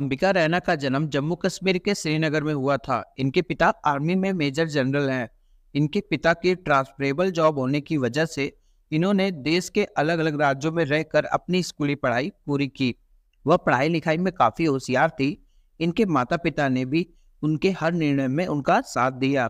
अंबिका रैना का जन्म जम्मू कश्मीर के श्रीनगर में हुआ था। इनके पिता आर्मी में मेजर जनरल हैं। इनके पिता की ट्रांसफरेबल जॉब होने की वजह से इन्होंने देश के अलग अलग राज्यों में रहकर अपनी स्कूली पढ़ाई पूरी की। वह पढ़ाई लिखाई में काफ़ी होशियार थी। इनके माता पिता ने भी उनके हर निर्णय में उनका साथ दिया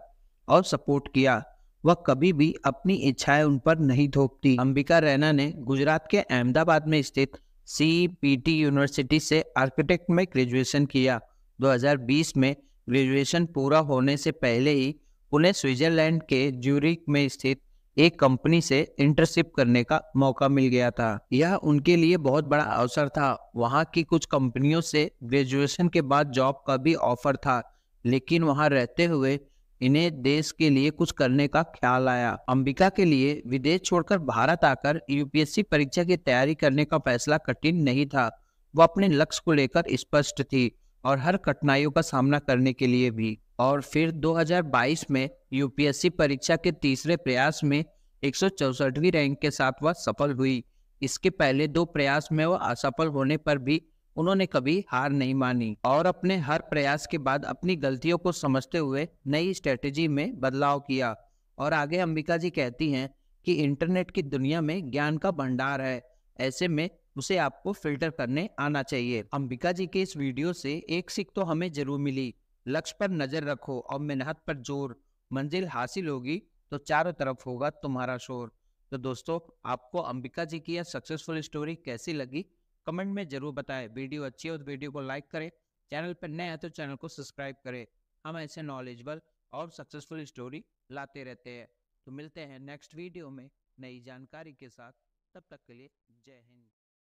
और सपोर्ट किया। वह कभी भी अपनी इच्छाएँ उन पर नहीं थोपती। अंबिका रैना ने गुजरात के अहमदाबाद में स्थित सी यूनिवर्सिटी से आर्किटेक्ट में ग्रेजुएशन किया। 2020 में ग्रेजुएशन पूरा होने से पहले ही उन्हें स्विट्जरलैंड के ज्यूरिक में स्थित एक कंपनी से इंटर्नशिप करने का मौका मिल गया था। यह उनके लिए बहुत बड़ा अवसर था। वहाँ की कुछ कंपनियों से ग्रेजुएशन के बाद जॉब का भी ऑफ़र था, लेकिन वहाँ रहते हुए इन्हें देश के लिए कुछ करने का ख्याल आया। अंबिका के लिए विदेश छोड़कर भारत आकर यूपीएससी परीक्षा की तैयारी करने का फैसला कठिन नहीं था। वो अपने लक्ष्य को लेकर स्पष्ट थी और हर कठिनाइयों का सामना करने के लिए भी। और फिर 2022 में यूपीएससी परीक्षा के तीसरे प्रयास में एक रैंक के साथ वह सफल हुई। इसके पहले दो प्रयास में वह असफल होने पर भी उन्होंने कभी हार नहीं मानी और अपने हर प्रयास के बाद अपनी गलतियों को समझते हुए नई स्ट्रेटेजी में बदलाव किया। और आगे अंबिका जी कहती हैं कि इंटरनेट की दुनिया में ज्ञान का भंडार है, ऐसे में उसे आपको फ़िल्टर करने आना चाहिए। अंबिका जी के इस वीडियो से एक सीख तो हमें ज़रूर मिली। लक्ष्य पर नज़र रखो और मेहनत पर ज़ोर। मंजिल हासिल होगी तो चारों तरफ़ होगा तुम्हारा शोर। तो दोस्तों, आपको अंबिका जी की यह सक्सेसफुल स्टोरी कैसी लगी? कमेंट में ज़रूर बताएँ। वीडियो अच्छी हो तो वीडियो को लाइक करें। चैनल पर नए हैं तो चैनल को सब्सक्राइब करें। हम ऐसे नॉलेजबल और सक्सेसफुल स्टोरी लाते रहते हैं। तो मिलते हैं नेक्स्ट वीडियो में नई जानकारी के साथ। तब तक के लिए जय हिंद।